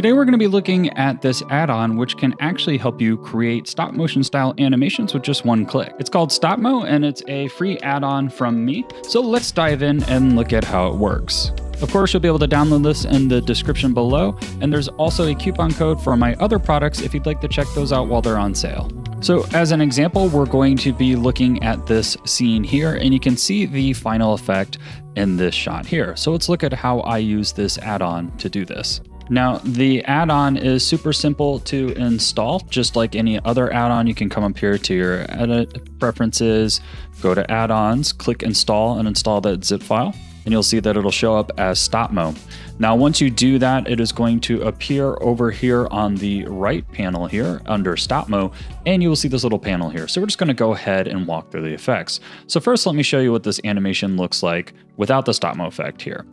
Today we're going to be looking at this add-on which can actually help you create stop motion style animations with just one click. It's called StopMo and it's a free add-on from me. So let's dive in and look at how it works. Of course, you'll be able to download this in the description below, and there's also a coupon code for my other products if you'd like to check those out while they're on sale. So as an example, we're going to be looking at this scene here, and you can see the final effect in this shot here. So let's look at how I use this add-on to do this. Now, the add-on is super simple to install. Just like any other add-on, you can come up here to your edit preferences, go to add-ons, click install and install that zip file. And you'll see that it'll show up as StopMo. Now, once you do that, it is going to appear over here on the right panel here under StopMo, and you will see this little panel here. So we're just gonna go ahead and walk through the effects. So first, let me show you what this animation looks like without the StopMo effect here.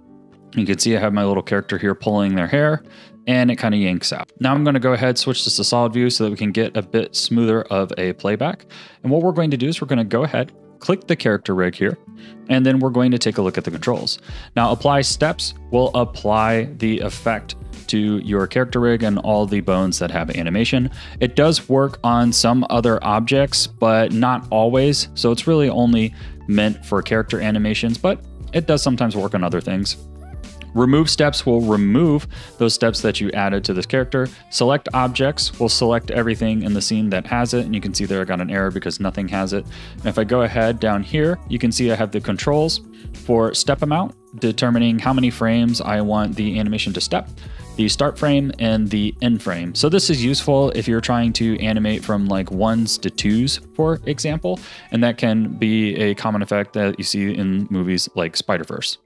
You can see I have my little character here pulling their hair and it kind of yanks out. Now I'm to go ahead switch this to solid view so that we can get a bit smoother of a playback. And what we're going to do is we're going to go ahead, click the character rig here, and then we're going to take a look at the controls. Now apply steps will apply the effect to your character rig and all the bones that have animation. It does work on some other objects, but not always. So it's really only meant for character animations, but it does sometimes work on other things. Remove steps will remove those steps that you added to this character. Select objects will select everything in the scene that has it. And you can see there I got an error because nothing has it. And if I go ahead down here, you can see I have the controls for step amount, determining how many frames I want the animation to step the start frame and the end frame. So this is useful if you're trying to animate from like ones to twos, for example, and that can be a common effect that you see in movies like Spider-Verse.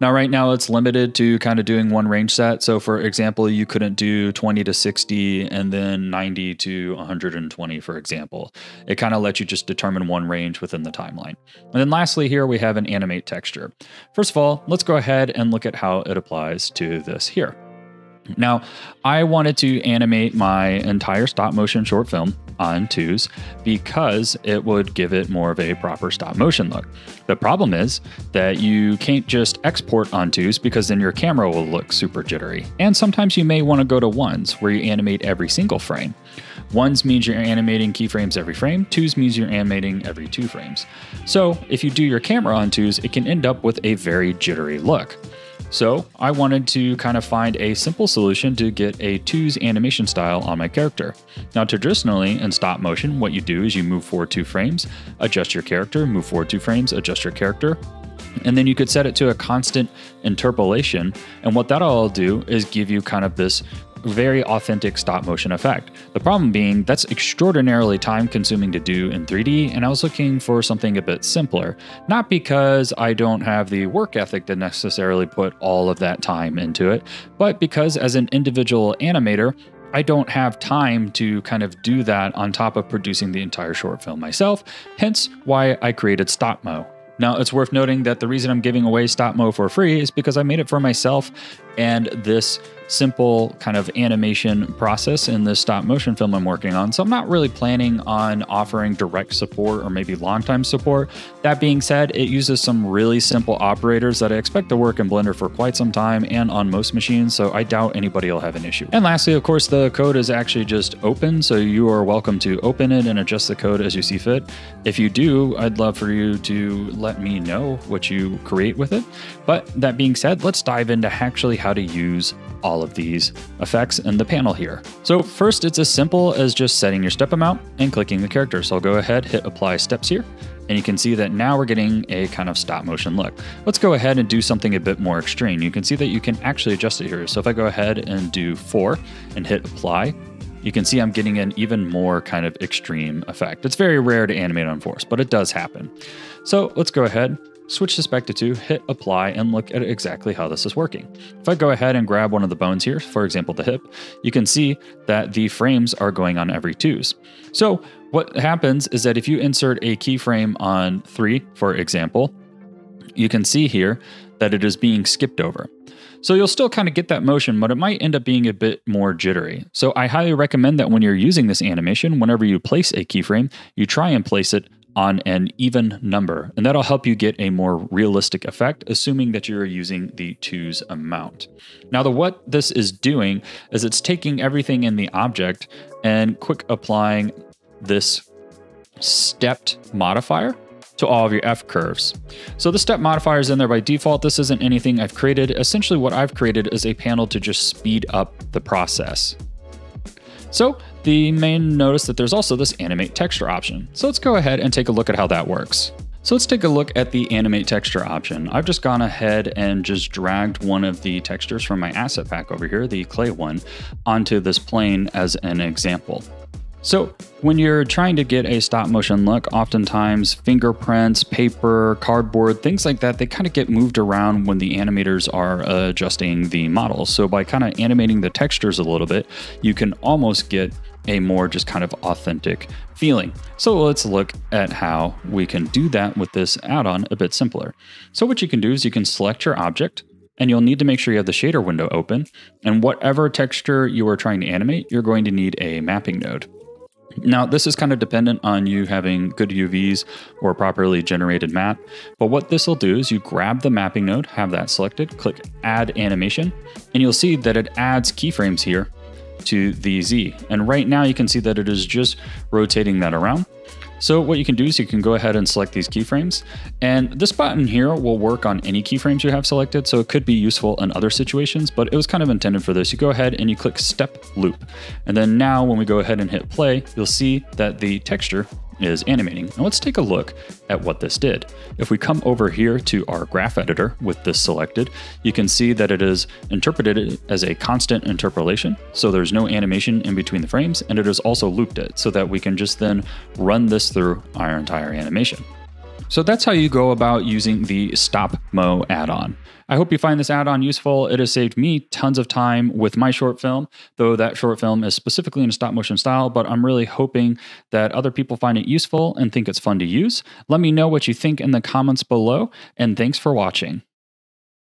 Now, right now it's limited to kind of doing one range set. So, for example, you couldn't do 20 to 60 and then 90 to 120, for example. It kind of lets you just determine one range within the timeline. And then lastly, here we have an animate texture. First of all, let's go ahead and look at how it applies to this here. Now, I wanted to animate my entire stop motion short film on twos because it would give it more of a proper stop motion look. The problem is that you can't just export on twos because then your camera will look super jittery. And sometimes you may want to go to ones where you animate every single frame. Ones means you're animating keyframes every frame, twos means you're animating every two frames. So if you do your camera on twos, it can end up with a very jittery look. So I wanted to kind of find a simple solution to get a twos animation style on my character. Now traditionally in stop motion, what you do is you move forward two frames, adjust your character, move forward two frames, adjust your character, and then you could set it to a constant interpolation. And what that'll do is give you kind of this very authentic stop motion effect. The problem being that's extraordinarily time consuming to do in 3D, and I was looking for something a bit simpler. Not because I don't have the work ethic to necessarily put all of that time into it, but because as an individual animator, I don't have time to kind of do that on top of producing the entire short film myself, hence why I created StopMo. Now, it's worth noting that the reason I'm giving away StopMo for free is because I made it for myself, and this simple kind of animation process in this stop motion film I'm working on. So I'm not really planning on offering direct support or maybe long time support. That being said, it uses some really simple operators that I expect to work in Blender for quite some time and on most machines, so I doubt anybody will have an issue. And lastly, of course, the code is actually just open, so you are welcome to open it and adjust the code as you see fit. If you do, I'd love for you to let me know what you create with it. But that being said, let's dive into actually how to use all of these effects in the panel here. So first, it's as simple as just setting your step amount and clicking the character. So I'll go ahead, hit apply steps here, and you can see that now we're getting a kind of stop motion look. Let's go ahead and do something a bit more extreme. You can see that you can actually adjust it here. So if I go ahead and do four and hit apply, you can see I'm getting an even more kind of extreme effect. It's very rare to animate on fours, but it does happen. So let's go ahead, switch this back to 2, hit apply, and look at exactly how this is working. If I go ahead and grab one of the bones here, for example the hip, you can see that the frames are going on every 2s. So what happens is that if you insert a keyframe on 3, for example, you can see here that it is being skipped over. So you'll still kind of get that motion, but it might end up being a bit more jittery. So I highly recommend that when you're using this animation, whenever you place a keyframe, you try and place it on an even number. And that'll help you get a more realistic effect, assuming that you're using the twos amount. Now, the what this is doing is it's taking everything in the object and quick applying this stepped modifier to all of your F curves. So the step modifier is in there by default. This isn't anything I've created. Essentially what I've created is a panel to just speed up the process. So the main notice that there's also this animate texture option. So let's go ahead and take a look at how that works. So let's take a look at the animate texture option. I've just gone ahead and just dragged one of the textures from my asset pack over here, the clay one, onto this plane as an example. So when you're trying to get a stop motion look, oftentimes fingerprints, paper, cardboard, things like that, they kind of get moved around when the animators are adjusting the model. So by kind of animating the textures a little bit, you can almost get a more just kind of authentic feeling. So let's look at how we can do that with this add-on a bit simpler. So what you can do is you can select your object, and you'll need to make sure you have the shader window open. And whatever texture you are trying to animate, you're going to need a mapping node. Now, this is kind of dependent on you having good UVs or properly generated map, but what this will do is you grab the mapping node, have that selected, click Add Animation, and you'll see that it adds keyframes here to the Z. And right now you can see that it is just rotating that around. So what you can do is you can go ahead and select these keyframes and this button here will work on any keyframes you have selected. So it could be useful in other situations, but it was kind of intended for this. You go ahead and you click step loop. And then now when we go ahead and hit play, you'll see that the texture is animating. Now let's take a look at what this did. If we come over here to our graph editor with this selected, you can see that it is interpreted as a constant interpolation. So there's no animation in between the frames and it has also looped it so that we can just then run this through our entire animation. So that's how you go about using the Stop Mo add-on. I hope you find this add on useful. It has saved me tons of time with my short film, though that short film is specifically in a stop motion style, but I'm really hoping that other people find it useful and think it's fun to use. Let me know what you think in the comments below, and thanks for watching.